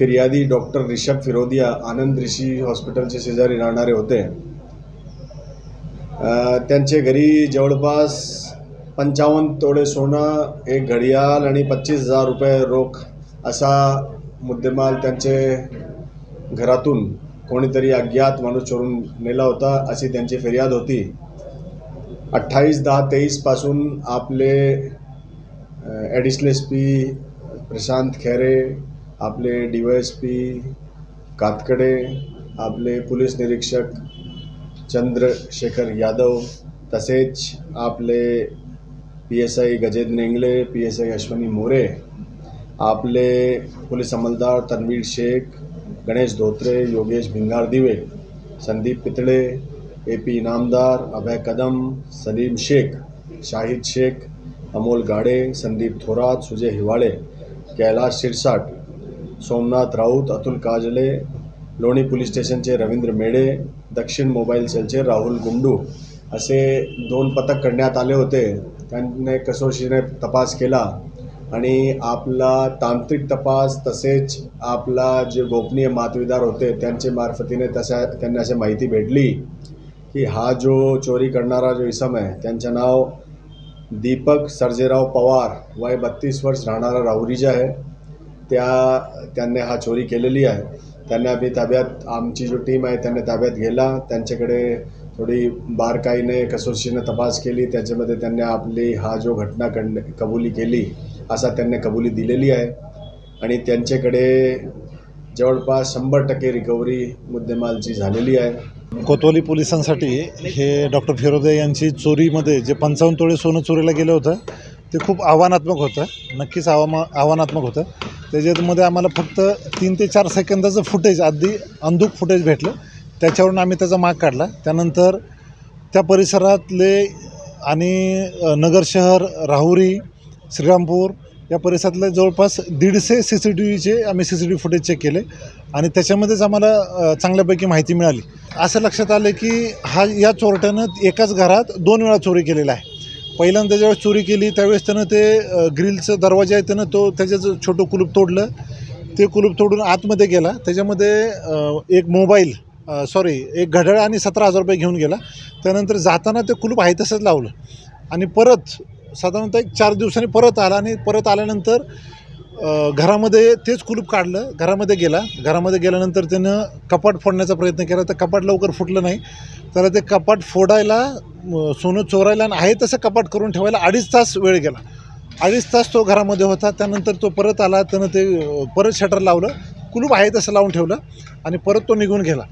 फिर्यादी डॉक्टर रिषभ फिरोदिया आनंद ऋषी हॉस्पिटलचे शेजारी राहणारे होते. त्यांचे घरी जवळपास पंचावन्न तोडे सोनं एक घडियाळ आणि पच्चीस हजार रुपये रोख असा मुद्देमाल त्यांचे घरातून कोणीतरी अज्ञात माणूस चोरून नेला होता अशी त्यांची फिर्याद होती. अठ्ठावीस दहा तेवीसपासून आपले additional S P Prashant Khere आपले D Y S P Katkade आपले पोलीस निरीक्षक चंद्रशेखर यादव तसेच आपले P S I Gajendra Nengale P S I Ashwini More आपले police अंमलदार Tanveer Shaikh Ganesh Dhotre Yogesh Bhingardive Sandeep Pitale A P Inamdar Abhay Kadam Salim Shaikh Shahid Shaikh Amol Gade Sandeep Thorat Sujay Hiwale Kailash Shirsat Somnath Raut Atul Kajale Loni police स्टेशनचे रवींद्र मेढे दक्षिण mobile सेलचे राहुल गुंडू असे दोन पथक करण्यात आले होते. त्यांनी कसोशीने तपास केला आणि आपला तांत्रिक तपास तसेच आपला जे गोपनीय मातविदार होते त्यांचे मार्फतीने तशा त्यांना अशी माहिती भेटली की हा जो चोरी करणारा जो इसम आहे त्यांचं नाव दीपक सर्जेराव पवार वय बत्तीस वर्ष राहणारा राहुरीजा आहे. त्या त्यांनी हा चोरी केलेली आहे. त्यांना आम्ही ताब्यात आमची जो टीम आहे त्यांनी ताब्यात गेला त्यांच्याकडे थोडी बारकाईने कसोशीने तपास केली. त्याच्यामध्ये त्यांनी आपली हा जो घटना कंड कबुली केली असा त्यांनी कबुली दिलेली आहे. आणि त्यांच्याकडे जवळपास शंभर टक्के रिकव्हरी मुद्देमालची झालेली आहे. कोतवाली पोलिसांसाठी हे डॉक्टर फिरोदे यांची चोरीमध्ये जे पंचावन्न तोळे सोनं चोरीला गेलं होतं ते खूप आव्हानात्मक होतं. नक्कीच आव्हामा आव्हानात्मक होतं. त्याच्यामध्ये आम्हाला फक्त तीन ते चार सेकंदाचं फुटेज आधी अंधूक फुटेज भेटलं. त्याच्यावरून आम्ही त्याचा माग काढला. त्यानंतर त्या परिसरातले आणि नगर शहर राहुरी श्रीरामपूर या परिसरातले जवळपास दीडशे सी सी टी व्हीचे आम्ही C C T V footage check केले आणि त्याच्यामध्येच आम्हाला चांगल्यापैकी माहिती मिळाली. असं लक्षात आलं की हा या चोरट्यानं एकाच घरात दोन वेळा चोरी केलेला आहे. पहिल्यांदा ज्यावेळेस चोरी केली त्यावेळेस त्यानं ते ग्रिलचं दरवाजा आहे त्यानं तो त्याचं छोटं कुलूप तोडलं. ते कुलूप तोडून आतमध्ये गेला. त्याच्यामध्ये एक मोबाईल सॉरी एक घड्याळ आणि सतरा हजार रुपये घेऊन गेला. त्यानंतर जाताना ते कुलूप आहे तसंच लावलं. आणि परत साधारणतः एक चार दिवसांनी परत आला आणि परत आल्यानंतर घरामध्ये तेच कुलूप काढलं. घरामध्ये गेला. घरामध्ये गेल्यानंतर त्यानं कपाट फोडण्याचा प्रयत्न केला. तर कपाट लवकर फुटलं नाही. त्याला ते कपाट फोडायला सोनं चोरायला आणि आहे तसं कपाट करून ठेवायला अडीच तास वेळ गेला. अडीच तास तो घरामध्ये होता त्यानंतर तो परत आला त्यानं ते परत शटर लावलं कुलूप आहे तसं लावून ठेवलं आणि परत तो निघून गेला.